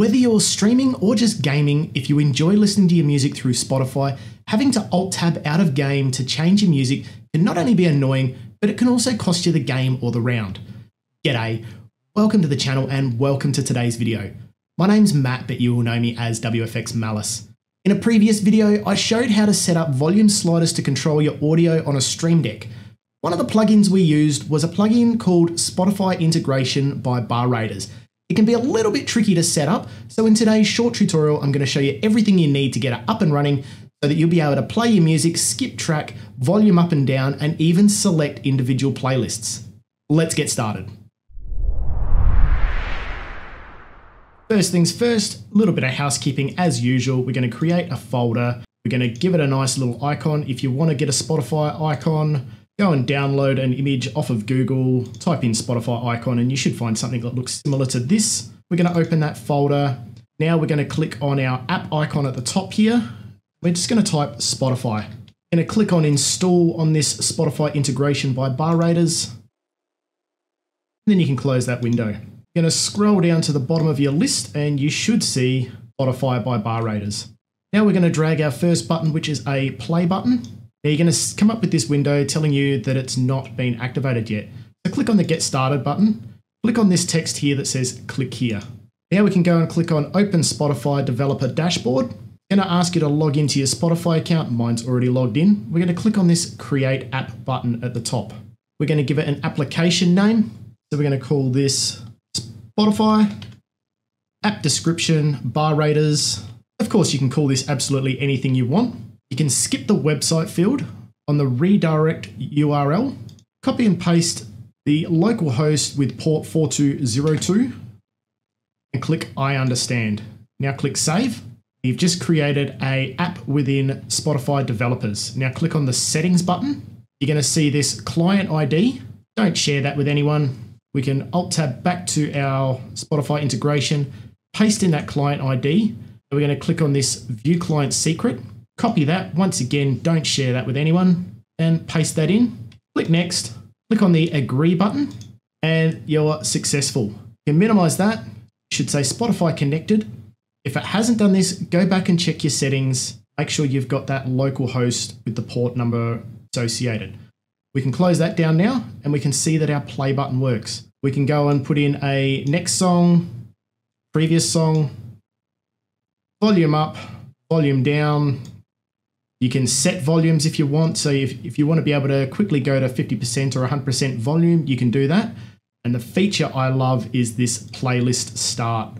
Whether you're streaming or just gaming, if you enjoy listening to your music through Spotify, having to alt tab out of game to change your music can not only be annoying, but it can also cost you the game or the round. G'day, welcome to the channel and welcome to today's video. My name's Matt, but you will know me as WFX Malice. In a previous video, I showed how to set up volume sliders to control your audio on a Stream Deck. One of the plugins we used was a plugin called Spotify Integration by Bar Raiders. It can be a little bit tricky to set up, so in today's short tutorial, I'm going to show you everything you need to get it up and running so that you'll be able to play your music, skip track, volume up and down, and even select individual playlists. Let's get started. First things first, a little bit of housekeeping as usual. We're going to create a folder. We're going to give it a nice little icon. If you want to get a Spotify icon, go and download an image off of Google, type in Spotify icon, and you should find something that looks similar to this. We're going to open that folder. Now we're going to click on our app icon at the top here. We're just going to type Spotify. I'm going to click on install on this Spotify integration by Bar Raiders. then you can close that window. You're going to scroll down to the bottom of your list and you should see Spotify by Bar Raiders. Now we're going to drag our first button, which is a play button. Now you're going to come up with this window telling you that it's not been activated yet. So click on the Get Started button. Click on this text here that says click here. Now we can go and click on Open Spotify Developer Dashboard. I'm going to ask you to log into your Spotify account. Mine's already logged in. We're going to click on this Create App button at the top. We're going to give it an application name. So we're going to call this Spotify. App description, bar raiders. Of course, you can call this absolutely anything you want. You can skip the website field on the redirect URL, copy and paste the local host with port 4202 and click I understand. Now click save. You've just created a app within Spotify developers. Now click on the settings button. You're going to see this client ID. Don't share that with anyone. We can alt tab back to our Spotify integration, paste in that client ID. We're going to click on this view client secret Copy that. Once again, don't share that with anyone and paste that in. Click next, click on the agree button and you're successful. You can minimize that. You should say Spotify connected. If it hasn't done this, go back and check your settings. Make sure you've got that local host with the port number associated. We can close that down now and we can see that our play button works. We can go and put in a next song, previous song, volume up, volume down, you can set volumes if you want. So if, if you want to be able to quickly go to 50% or 100% volume, you can do that. And the feature I love is this playlist start.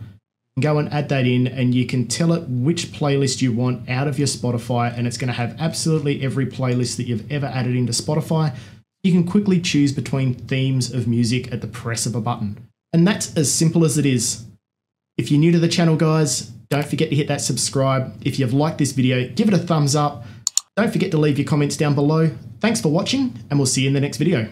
Go and add that in and you can tell it which playlist you want out of your Spotify and it's going to have absolutely every playlist that you've ever added into Spotify. You can quickly choose between themes of music at the press of a button. And that's as simple as it is. If you're new to the channel, guys, don't forget to hit that subscribe. If you've liked this video, give it a thumbs up. Don't forget to leave your comments down below. Thanks for watching, and we'll see you in the next video.